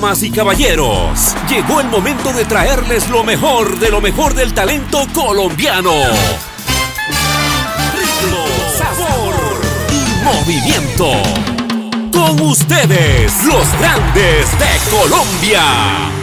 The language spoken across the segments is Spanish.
Damas y caballeros, llegó el momento de traerles lo mejor de lo mejor del talento colombiano. Ritmo, sabor y movimiento. Con ustedes, los grandes de Colombia.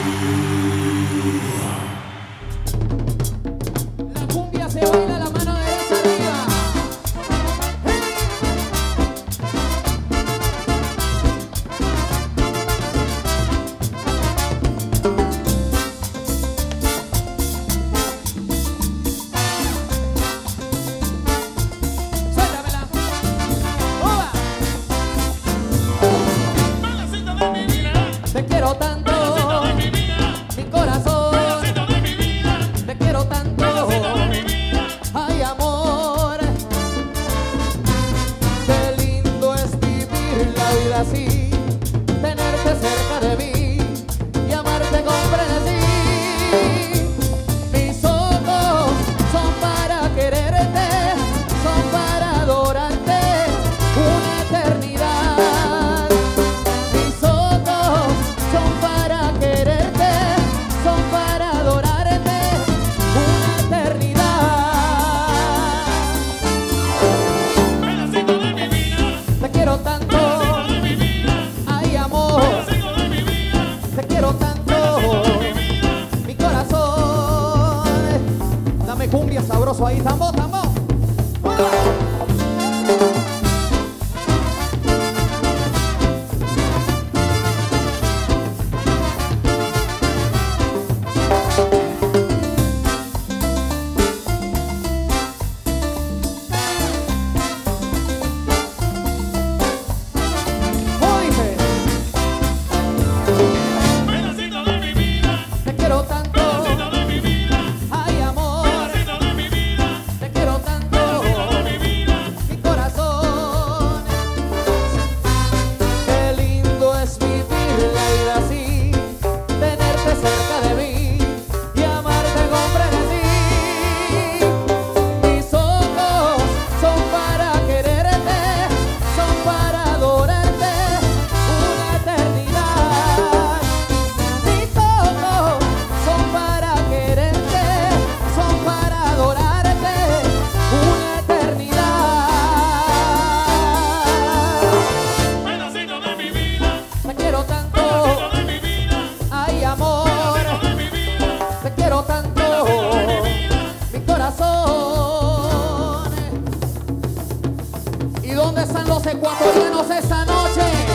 ¿Y dónde están los ecuatorianos esta noche?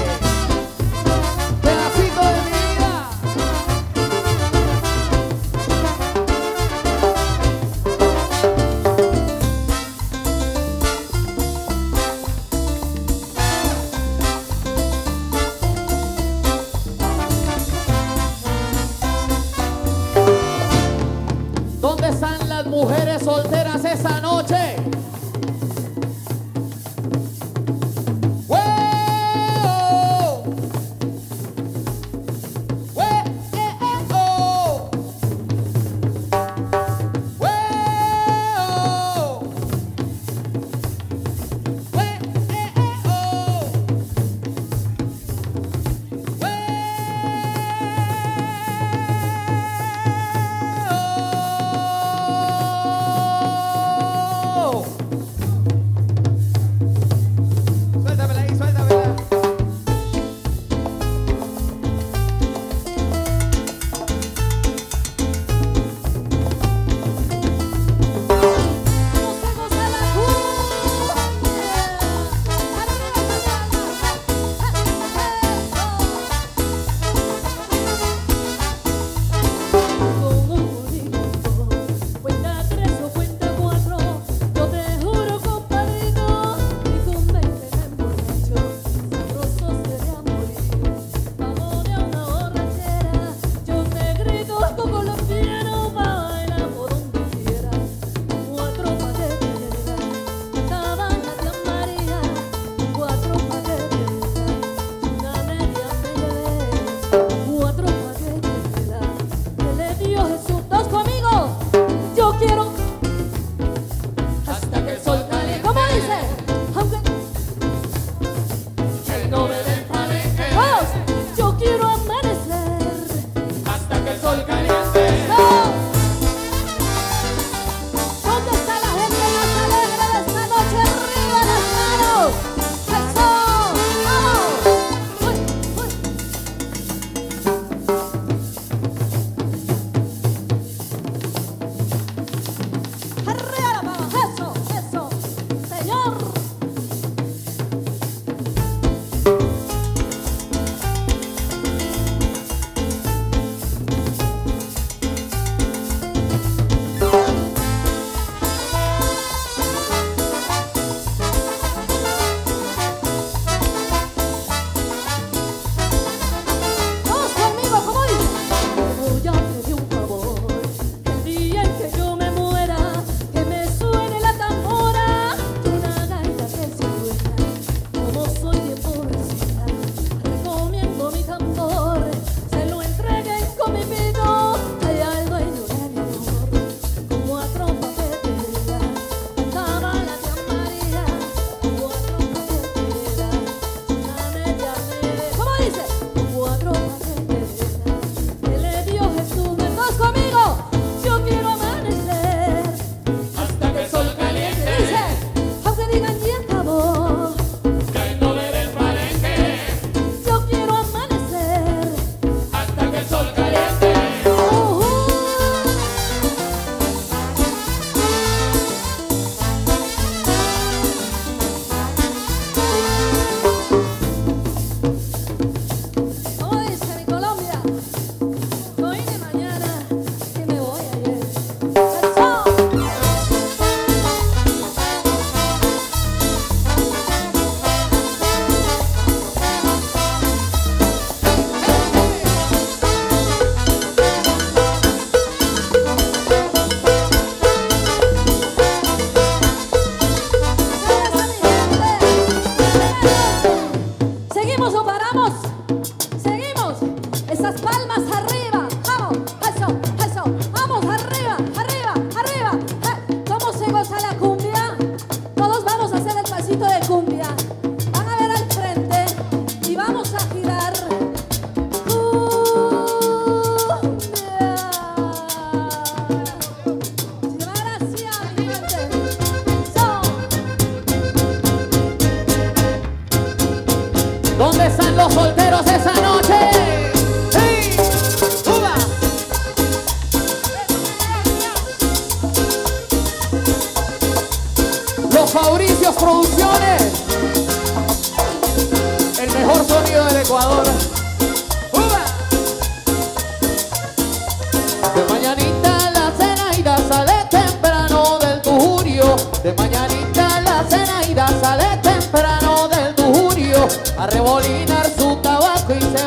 los solteros esa noche. Please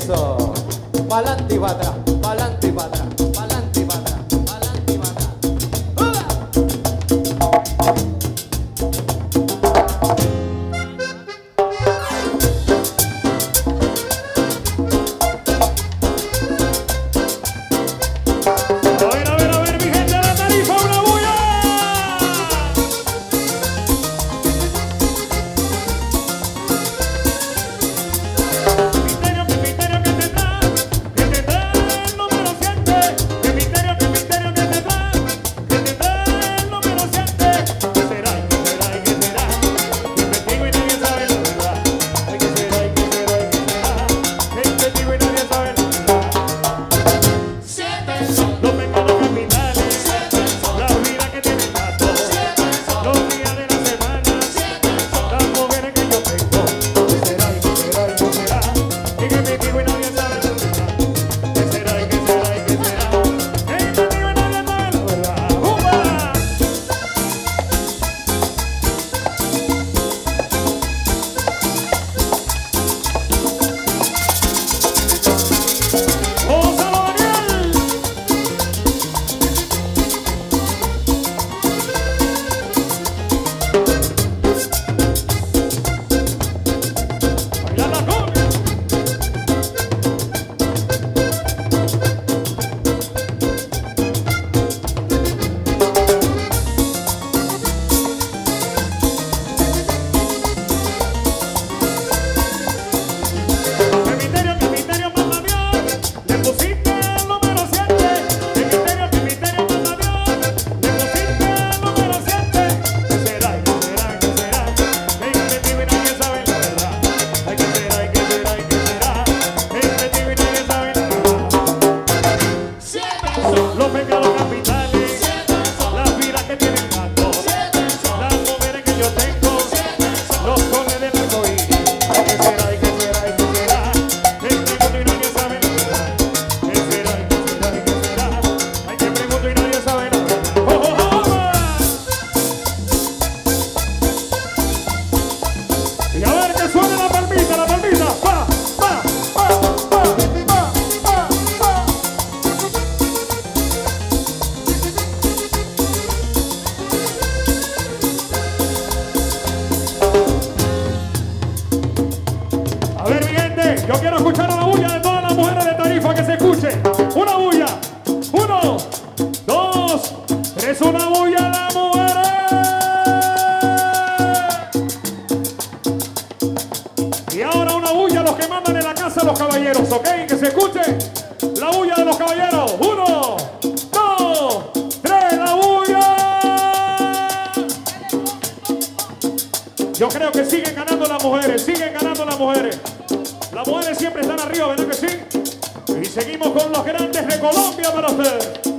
Eso, pa'lante y para atrás, pa'lante y para atrás. la bulla los que mandan en la casa los caballeros, ¿ok? Que se escuche la bulla de los caballeros. Uno, dos, tres, la bulla. Yo creo que siguen ganando las mujeres, siguen ganando las mujeres. Las mujeres siempre están arriba, ¿verdad que sí? Y seguimos con los grandes de Colombia para ustedes.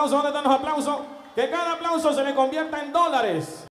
aplauso, ¿dónde están los aplausos? Que cada aplauso se le convierta en dólares.